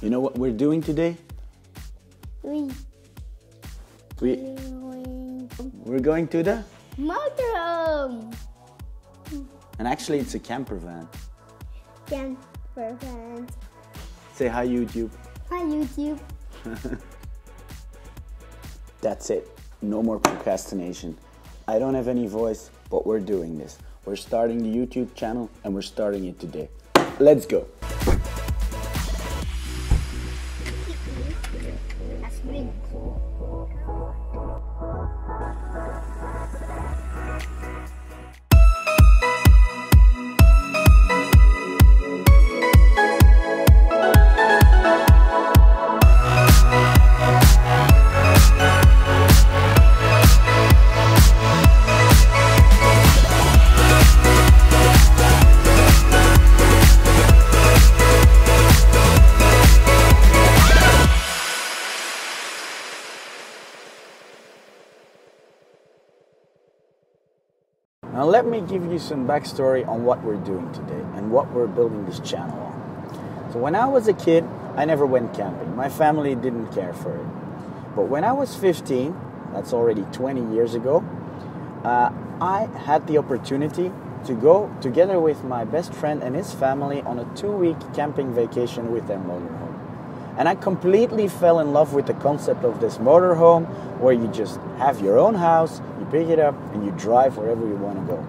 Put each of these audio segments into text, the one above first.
You know what we're doing today? We. We. We're going to the, motorhome. and actually it's a camper van. Camper van. Say hi YouTube. Hi YouTube. That's it. No more procrastination. I don't have any voice, but we're doing this. We're starting the YouTube channel and we're starting it today. Let's go. Now let me give you some backstory on what we're doing today and what we're building this channel on. So when I was a kid, I never went camping. My family didn't care for it. But when I was 15, that's already 20 years ago, uh, I had the opportunity to go together with my best friend and his family on a two-week camping vacation with their motorhome. And I completely fell in love with the concept of this motorhome where you just have your own house, you pick it up, and you drive wherever you want to go.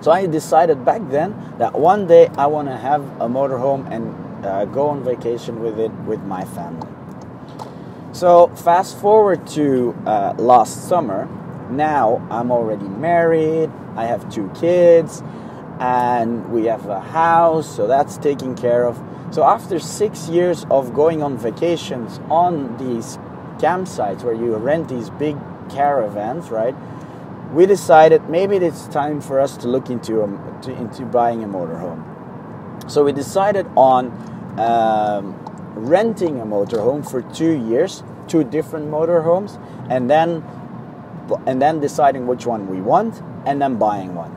So I decided back then that one day I want to have a motorhome and uh, go on vacation with it with my family. So fast forward to uh, last summer. Now I'm already married. I have two kids, and we have a house, so that's taken care of. So after six years of going on vacations on these campsites where you rent these big caravans, right? We decided maybe it's time for us to look into a, to, into buying a motorhome. So we decided on um, renting a motorhome for two years, two different motorhomes, and then and then deciding which one we want, and then buying one.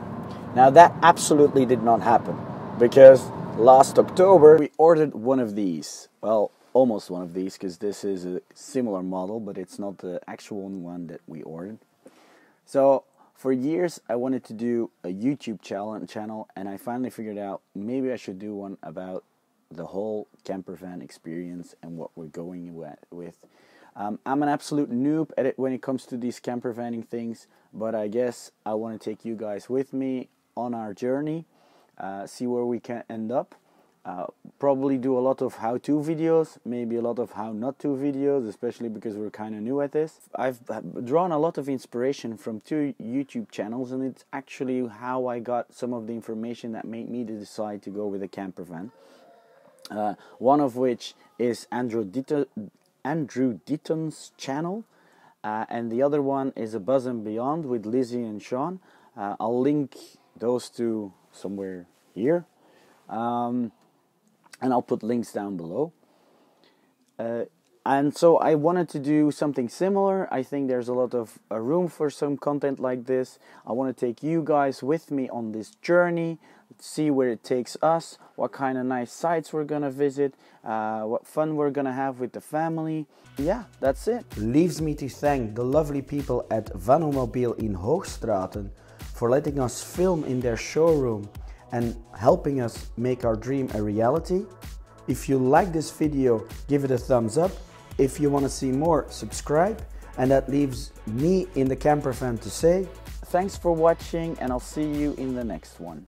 Now that absolutely did not happen because last October we ordered one of these. Well, almost one of these because this is a similar model, but it's not the actual one that we ordered. So for years I wanted to do a YouTube channel, and I finally figured out maybe I should do one about the whole camper van experience and what we're going with. Um, I'm an absolute noob at it when it comes to these camper vanning things, but I guess I want to take you guys with me on our journey, uh, see where we can end up. Uh, probably do a lot of how-to videos, maybe a lot of how not to videos, especially because we're kind of new at this. I've drawn a lot of inspiration from two YouTube channels, and it's actually how I got some of the information that made me to decide to go with a camper van. Uh, one of which is Andrew Ditton, Andrew Ditton's channel, uh, and the other one is A Bus and Beyond with Lizzy and Sean. Uh, I'll link those two somewhere here, um, and I'll put links down below. Uh, and so I wanted to do something similar. I think there's a lot of uh, room for some content like this. I want to take you guys with me on this journey, see where it takes us, what kind of nice sites we're gonna visit, uh, what fun we're gonna have with the family. Yeah, that's it. Leaves me to thank the lovely people at Vanomobil in Hoogstraten for letting us film in their showroom and helping us make our dream a reality. If you like this video, give it a thumbs up. If you want to see more, subscribe. And that leaves me in the camper van to say thanks for watching, and I'll see you in the next one.